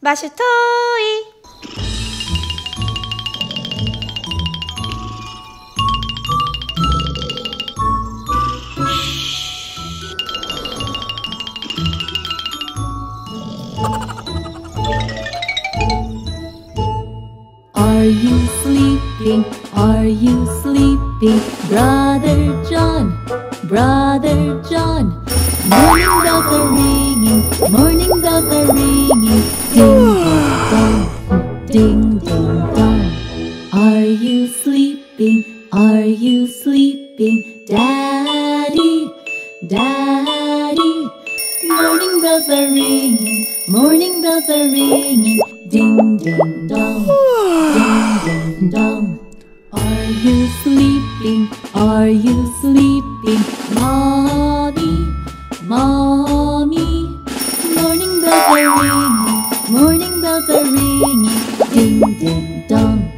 마실 토이 Are you sleeping? Are you sleeping? Brother John, Brother John. Morning bells are ringing, morning bells are ringing. Ding, ding, dong, ding, ding, dong. Are you sleeping? Are you sleeping? Daddy, Daddy. Morning bells are ringing, morning bells are ringing. Ding, ding, dong, ding, ding, dong. Are you sleeping? Are you sleeping? Mommy, mommy. Morning bells are ringing, morning bells are ringing. Ding, ding, dong,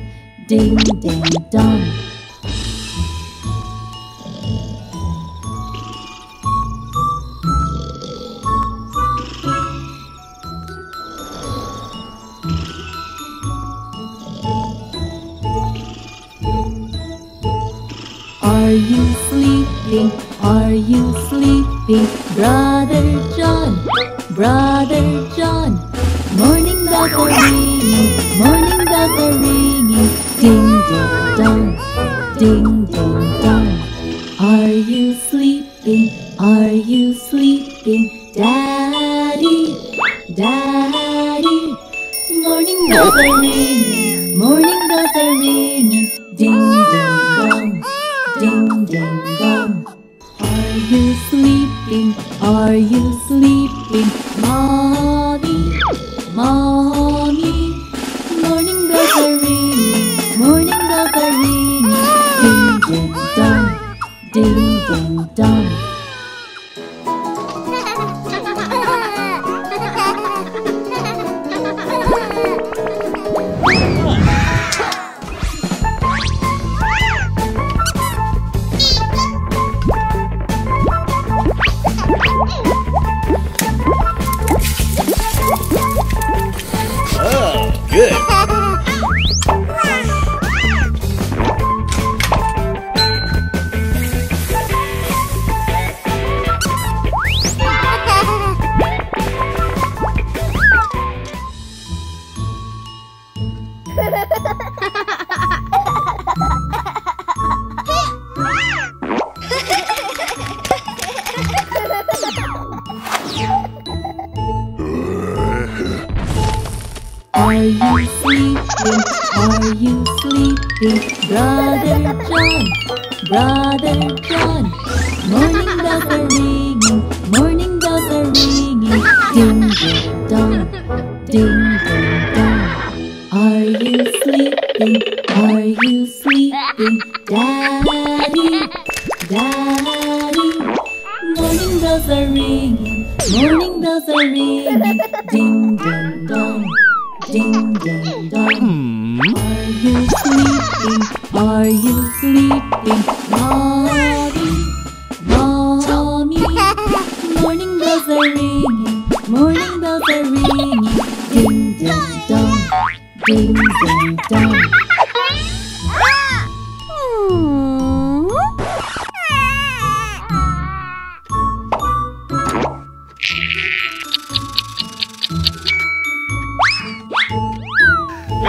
ding, ding, dong. Are you sleeping? Are you sleeping? Brother John, Brother John. Morning bells are ringing, morning bells are ringing. Ding dong, ding dong. Sleeping? Brother John, Brother John. Morning bells are ringing, morning bells are ringing. Ding dong, ding ding dong. Are you sleeping? Are you sleeping? Daddy, Daddy. Morning bells are ringing, morning bells are ringing. Ding ding dong, ding ding dong. Are you sleeping? Are you sleeping? Mommy,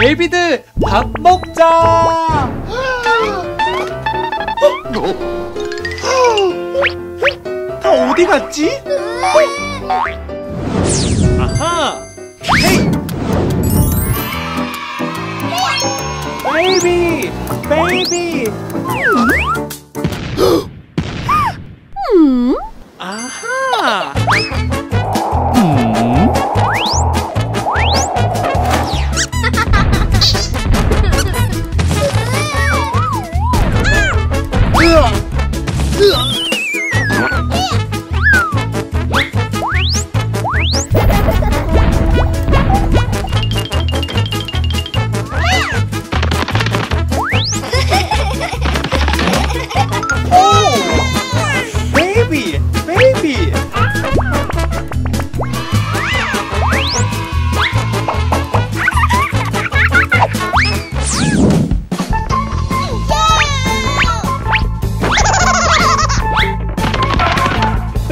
에이비드 밥 먹자. 다 어디 갔지? 아하. 헤이. 베이비, 베이비.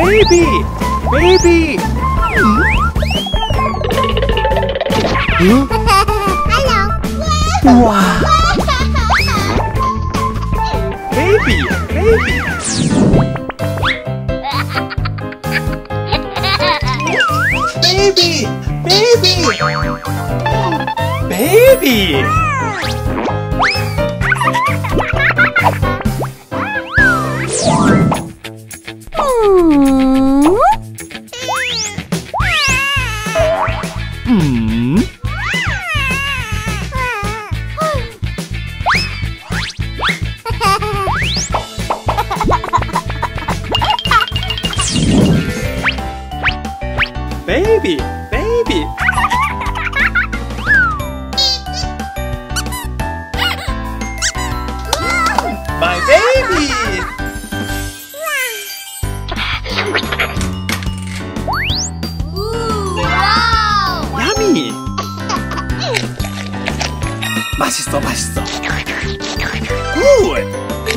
Baby! Baby! Huh? Hello! Wow! baby! Baby! baby! Baby! Baby! 베이비, 베이비. My baby. 야미. 맛있어, 맛있어. 굿.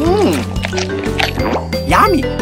음. 야미.